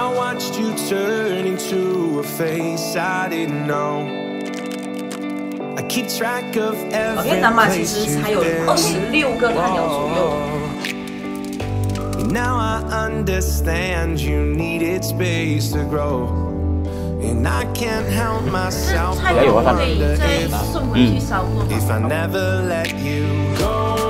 I watched you turn into a face I didn't know. I keep track of 因为 every 南马其 place 实 you've 才有二十 been. 六个探鸟左右。 Now I understand you needed space to grow. And I can't help myself 菜 but 鸟可 wonder 以再 if, 送回去烧过吗？ if I never let you go.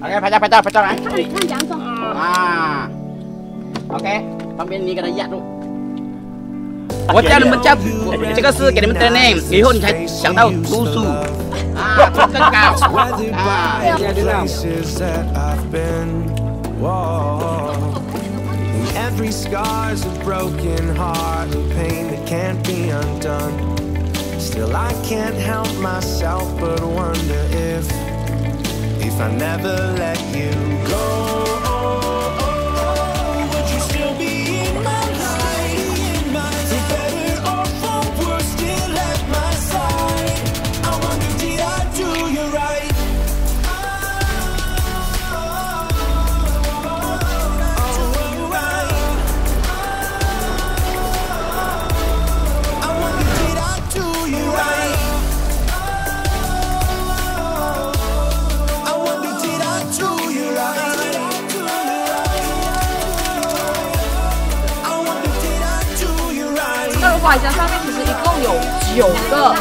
do you 爽爽， right? 给给给给，这个爽爽，不是不是不是不是，这个类似 I 龙 wonder, did I 啊。 right? 阿叔，阿弟看我一下嘞，口红树，啊，OK，拍照拍照拍照来，看两种啊，OK，旁边你给他压住。我教你们教，这个是给你们 training，以后你才想到读书啊，更高啊， by the places that I've been. Whoa. And every scar's a broken heart, a pain that can't be undone. Still, I can't help myself but wonder if, I never let you go, 外箱上面其实一共有九个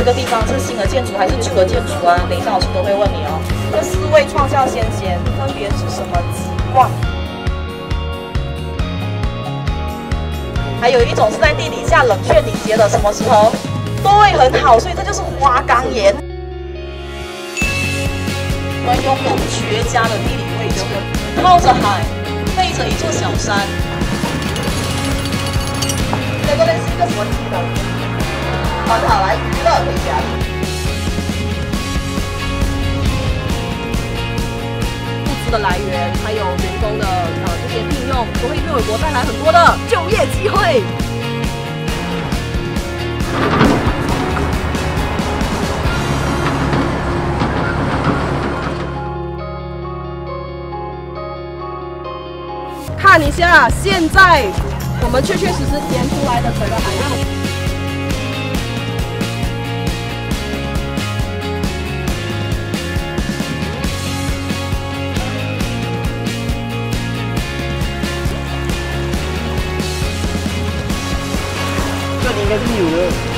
这个地方是新的建筑还是旧的建筑啊？等一下老师都会问你哦。这四位创校先贤分别是什么籍贯？还有一种是在地底下冷却凝结的，什么石头？对，很好，所以这就是花岗岩。我们拥有绝佳的地理位置，靠着海，背着一座小山。这个类似一个什么地方？很好，来娱乐回家。物资的来源，还有员工的呃这些聘用，都会为我国带来很多的就业机会。看一下，现在我们确确实实填出来的整个海岸。应该是有的。